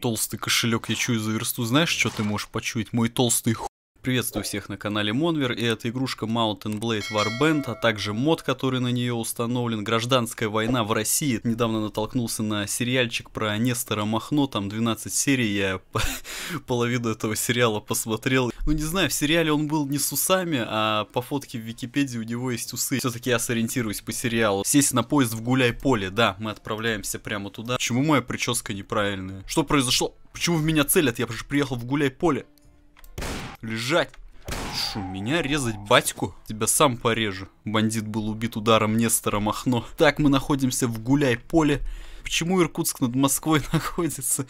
Толстый кошелек я чую за версту. Знаешь, что ты можешь почуять? Мой толстый ху... Приветствую всех на канале Монвер, и это игрушка Mountain Blade Warband, а также мод, который на нее установлен, гражданская война в России. Недавно натолкнулся на сериальчик про Нестора Махно, там 12 серий, я половину этого сериала посмотрел. Ну не знаю, в сериале он был не с усами, а по фотке в Википедии у него есть усы. Все-таки я сориентируюсь по сериалу. Сесть на поезд в Гуляй-Поле, да, мы отправляемся прямо туда. Почему моя прическа неправильная? Что произошло? Почему в меня целят? Я же приехал в Гуляй-Поле. Лежать. Шу, меня резать батьку? Тебя сам порежу. Бандит был убит ударом Нестора Махно. Так, мы находимся в гуляй-поле. Почему Иркутск над Москвой находится?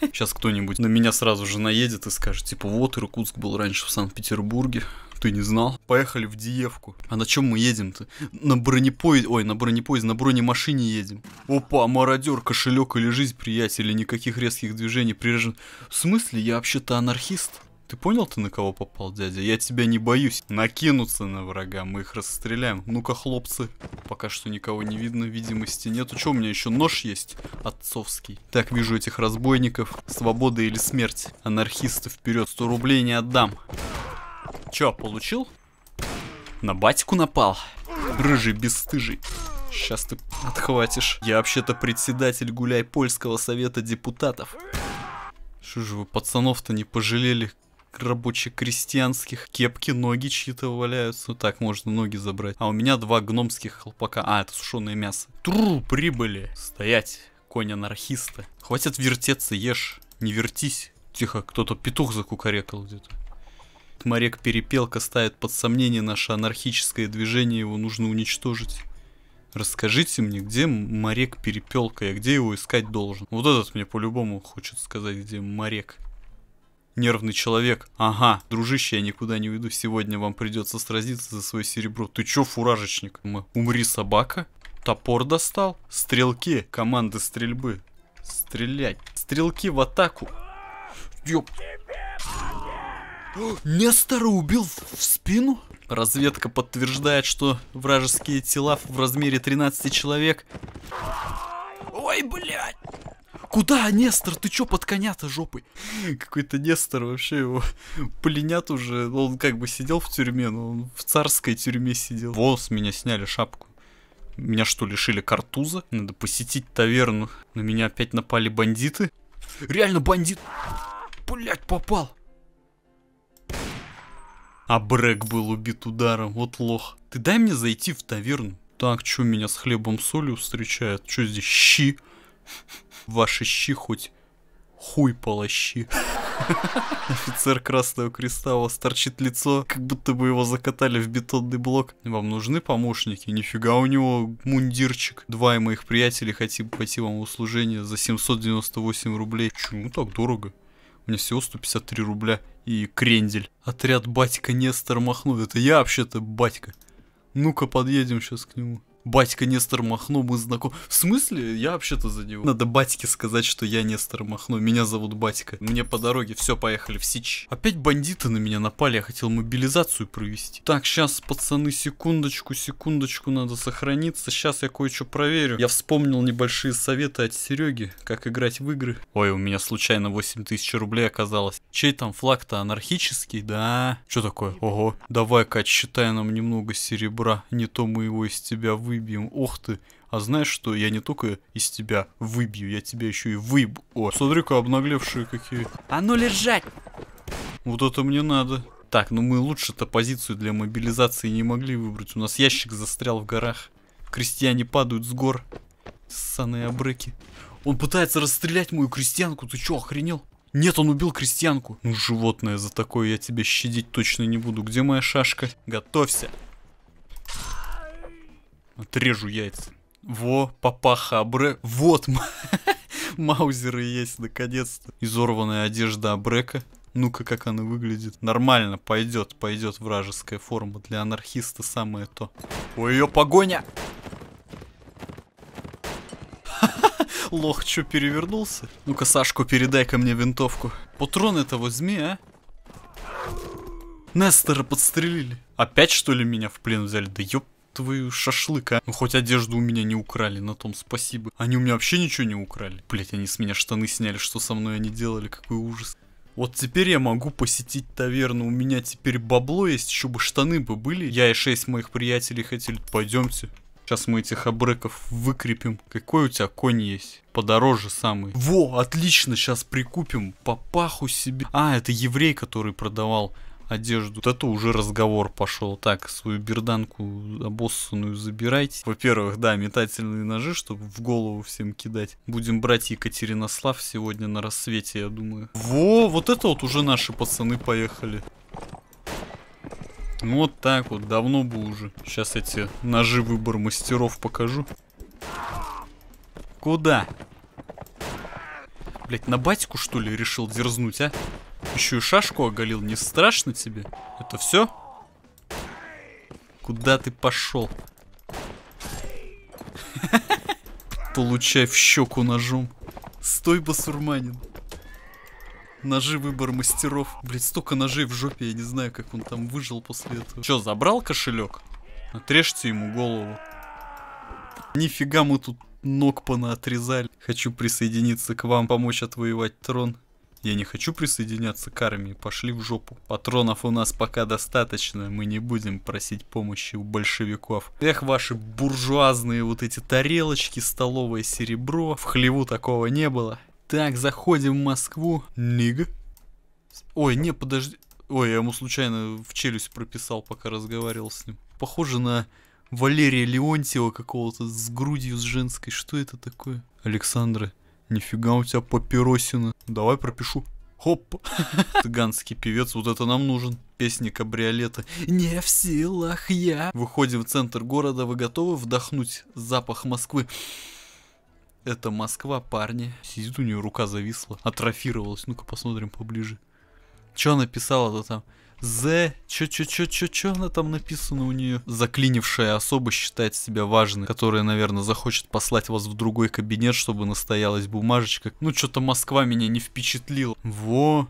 Сейчас кто-нибудь на меня сразу же наедет и скажет, типа, вот Иркутск был раньше в Санкт-Петербурге. Ты не знал? Поехали в Диевку. А на чем мы едем-то? На бронепоезде... Ой, на бронепоезде, на бронемашине едем. Опа, мародер, кошелек или жизнь, приятели, никаких резких движений прирежен. В смысле? Я вообще-то анархист. Ты понял ты на кого попал, дядя? Я тебя не боюсь. Накинуться на врага, мы их расстреляем. Ну-ка, хлопцы. Пока что никого не видно, видимости нету. Что, у меня еще нож есть? Отцовский. Так, вижу этих разбойников. Свобода или смерть? Анархисты вперед. 100 рублей не отдам. Че, получил? На батьку напал? Рыжий бесстыжий. Сейчас ты отхватишь. Я вообще-то председатель гуляй польского совета депутатов. Что же вы пацанов-то не пожалели? Рабоче-крестьянских. Кепки, ноги чьи-то валяются. Так можно ноги забрать. А у меня два гномских хлопака. А, это сушеное мясо. Тру, прибыли. Стоять, конь анархиста. Хватит вертеться, ешь. Не вертись. Тихо, кто-то петух закукарекал где-то. Марек Перепелка ставит под сомнение наше анархическое движение, его нужно уничтожить. Расскажите мне, где Марек Перепелка, я где его искать должен? Вот этот мне по-любому хочет сказать, где Марек нервный человек. Ага, дружище, я никуда не уйду. Сегодня вам придется сразиться за свое серебро. Ты чё, фуражечник? Умри, собака. Топор достал. Стрелки, команды стрельбы. Стрелять. Стрелки в атаку. Ёп. Нестора убил в спину? Разведка подтверждает, что вражеские тела в размере 13 человек. Ой, блядь! Куда, Нестор? Ты чё под коня-то жопой? Какой-то Нестор вообще его пленят уже. Он как бы сидел в тюрьме, но он в царской тюрьме сидел. Во, с меня сняли шапку. Меня что, лишили картуза? Надо посетить таверну. На меня опять напали бандиты. Реально бандит. Блять, попал. А Брэк был убит ударом, вот лох. Ты дай мне зайти в таверну. Так, что меня с хлебом солью встречает? Что здесь, щи? Ваши щи хоть хуй полощи. Офицер Красного Креста, у вас торчит лицо, как будто бы его закатали в бетонный блок. Вам нужны помощники? Нифига у него мундирчик. Два моих приятелей хотим пойти вам в услужение за 798 рублей. Почему так дорого? У меня всего 153 рубля и крендель. Отряд батька Нестор Махно. Это я вообще-то батька. Ну-ка подъедем сейчас к нему. Батька Нестор Махно, мы знакомы. В смысле? Я вообще-то за него. Надо батьке сказать, что я Нестор Махно, меня зовут Батька. Мне по дороге, все, поехали в Сич. Опять бандиты на меня напали, я хотел мобилизацию провести. Так, сейчас, пацаны, секундочку, секундочку, надо сохраниться. Сейчас я кое-что проверю. Я вспомнил небольшие советы от Сереги, как играть в игры. Ой, у меня случайно 8000 рублей оказалось. Чей там флаг-то анархический? Да. Что такое? Ого. Давай-ка отсчитай нам немного серебра. Не то мы его из тебя вы выбьем. Ох ты. А знаешь что, я не только из тебя выбью, я тебя еще и выб... О, смотри-ка, обнаглевшие какие. А ну лежать! Вот это мне надо. Так, ну мы лучше-то позицию для мобилизации не могли выбрать. У нас ящик застрял в горах. Крестьяне падают с гор. Ссаные обрыки. Он пытается расстрелять мою крестьянку. Ты чё, охренел? Нет, он убил крестьянку. Ну, животное, за такое я тебя щадить точно не буду. Где моя шашка? Готовься. Отрежу яйца. Во, папаха Абре. Вот, маузеры есть, наконец-то. Изорванная одежда Абрека. Ну-ка, как она выглядит. Нормально, пойдет, пойдет вражеская форма. Для анархиста самое то. Ой, ее погоня! Лох, что, перевернулся? Ну-ка, Сашку, передай ко мне винтовку. Патрон это возьми, а? Нестора подстрелили. Опять, что ли, меня в плен взяли? Да ёп твою шашлык, а? Ну, хоть одежду у меня не украли, на том спасибо. Они у меня вообще ничего не украли. Блять, они с меня штаны сняли, что со мной они делали, какой ужас. Вот теперь я могу посетить таверну. У меня теперь бабло есть, еще бы штаны бы были. Я и шесть моих приятелей хотели. Пойдемте. Сейчас мы этих обреков выкрепим. Какой у тебя конь есть? Подороже самый. Во, отлично, сейчас прикупим. Папаху себе. А, это еврей, который продавал одежду. Это уже разговор пошел. Так, свою берданку обоссанную забирайте. Во-первых, да, метательные ножи, чтобы в голову всем кидать. Будем брать Екатеринослав сегодня на рассвете, я думаю. Во, вот это вот уже наши пацаны поехали. Вот так вот, давно бы уже. Сейчас эти ножи выбор мастеров покажу. Куда? Блять, на батьку что ли решил дерзнуть, а? Еще и шашку оголил, не страшно тебе? Это все? Куда ты пошел? Получай в щеку ножом. Стой, басурманин. Ножи выбор мастеров. Блять, столько ножей в жопе, я не знаю, как он там выжил после этого. Че, забрал кошелек? Отрежьте ему голову. Нифига мы тут ног понаотрезали. Хочу присоединиться к вам, помочь отвоевать трон. Я не хочу присоединяться к армии, пошли в жопу. Патронов у нас пока достаточно, мы не будем просить помощи у большевиков. Эх, ваши буржуазные вот эти тарелочки, столовое серебро, в хлеву такого не было. Так, заходим в Москву. Нига. Ой, не, подожди. Ой, я ему случайно в челюсть прописал, пока разговаривал с ним. Похоже на Валерия Леонтьева какого-то с грудью с женской. Что это такое? Александра. Нифига у тебя папиросина. Давай пропишу. Хоп. Цыганский певец, вот это нам нужен. Песни кабриолета. Не в силах я. Выходим в центр города, вы готовы вдохнуть запах Москвы? Это Москва, парни. Сидит у нее, рука зависла. Атрофировалась. Ну-ка посмотрим поближе. Что написала-то там? З, чё, чё, чё, чё, чё она там написано у нее? Заклинившая особо считает себя важной, которая, наверное, захочет послать вас в другой кабинет, чтобы настоялась бумажечка. Ну, что-то Москва меня не впечатлила. Во,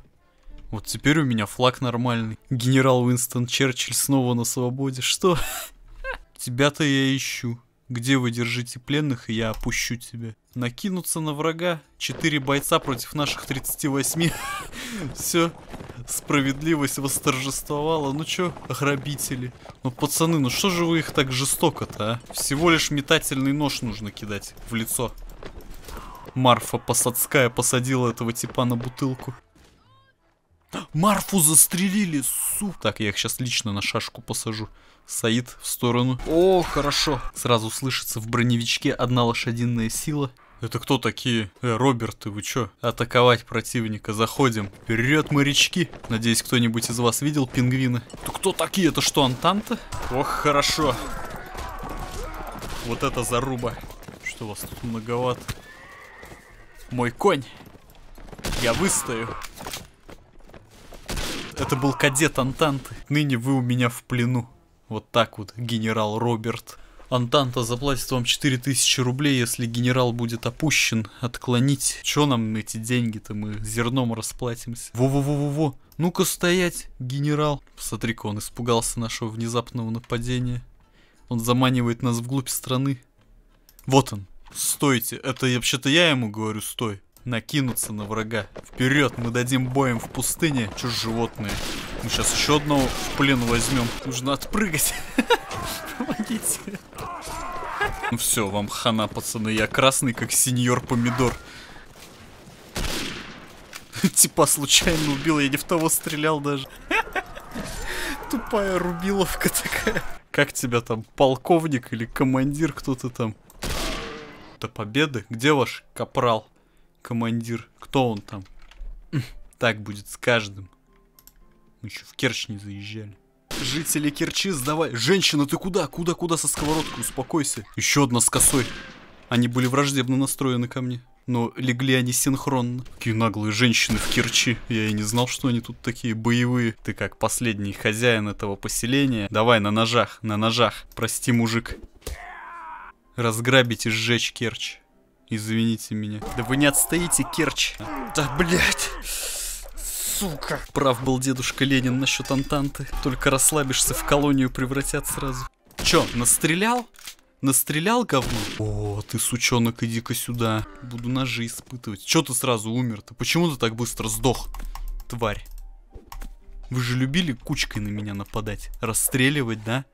вот теперь у меня флаг нормальный. Генерал Уинстон Черчилль снова на свободе. Что? Тебя-то я ищу. Где вы держите пленных, и я опущу тебя. Накинуться на врага. Четыре бойца против наших 38. Все. Справедливость восторжествовала. Ну чё, грабители. Ну, пацаны, ну что же вы их так жестоко-то, а? Всего лишь метательный нож нужно кидать в лицо. Марфа Посадская посадила этого типа на бутылку. Марфу застрелили, су. Так, я их сейчас лично на шашку посажу. Саид в сторону. О, хорошо. Сразу слышится в броневичке одна лошадиная сила. Это кто такие? Э, Роберты, вы чё? Атаковать противника, заходим. Вперед, морячки. Надеюсь, кто-нибудь из вас видел пингвины? То кто такие? Это что, Антанта? Ох, хорошо. Вот это заруба. Что у вас тут многовато? Мой конь. Я выстою. Это был кадет Антанты. Ныне вы у меня в плену. Вот так вот, генерал Роберт. Антанта заплатит вам 4000 рублей, если генерал будет опущен. Отклонить. Чё нам эти деньги-то? Мы зерном расплатимся. Во-во-во-во-во. Ну-ка стоять, генерал. Посмотри-ка, он испугался нашего внезапного нападения. Он заманивает нас вглубь страны. Вот он. Стойте. Это вообще-то я ему говорю, стой накинуться на врага. Вперед, мы дадим боем в пустыне. Че животные? Мы сейчас еще одного в плен возьмем. Нужно отпрыгать. Помогите. Ну все, вам хана, пацаны. Я красный, как сеньор помидор. Типа случайно убил, я не в того стрелял даже. Тупая рубиловка такая. Как тебя там, полковник или командир, кто-то там? До победы? Где ваш капрал? Командир. Кто он там? Так будет с каждым. Мы еще в Керчь не заезжали. Жители Керчи, сдавай. Женщина, ты куда? Куда, куда со сковородкой? Успокойся. Еще одна с косой. Они были враждебно настроены ко мне. Но легли они синхронно. Какие наглые женщины в Керчи. Я и не знал, что они тут такие боевые. Ты как последний хозяин этого поселения. Давай на ножах, на ножах. Прости, мужик. Разграбить и сжечь Керчь. Извините меня. Да вы не отстоите, Керч. Да, блядь. Сука. Прав был дедушка Ленин насчет Антанты. Только расслабишься, в колонию превратят сразу. Чё, настрелял? Настрелял говно? О, ты, сучонок, иди-ка сюда. Буду ножи испытывать. Чё ты сразу умер-то? Почему ты так быстро сдох, тварь? Вы же любили кучкой на меня нападать? Расстреливать, да?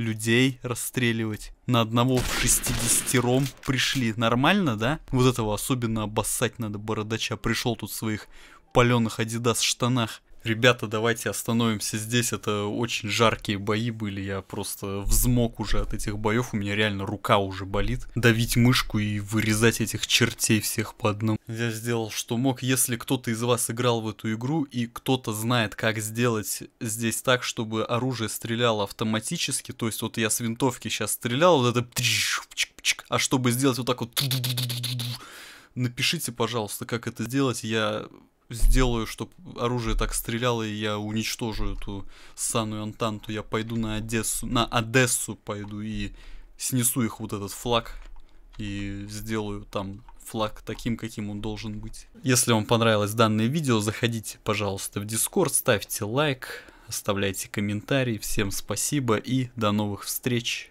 Людей расстреливать. На одного в 60 пришли. Нормально, да? Вот этого особенно обоссать надо, бородача. Пришел тут в своих паленых адидас штанах. Ребята, давайте остановимся здесь. Это очень жаркие бои были. Я просто взмок уже от этих боев. У меня реально рука уже болит. Давить мышку и вырезать этих чертей всех по одному. Я сделал, что мог. Если кто-то из вас играл в эту игру и кто-то знает, как сделать здесь так, чтобы оружие стреляло автоматически, то есть вот я с винтовки сейчас стрелял, вот это... А чтобы сделать вот так вот... Напишите, пожалуйста, как это сделать. Я сделаю, чтобы оружие так стреляло, и я уничтожу эту саную Антанту. Я пойду на Одессу, на Одессу пойду и снесу их вот этот флаг и сделаю там флаг таким, каким он должен быть. Если вам понравилось данное видео, заходите, пожалуйста, в Дискорд, ставьте лайк, оставляйте комментарий. Всем спасибо и до новых встреч.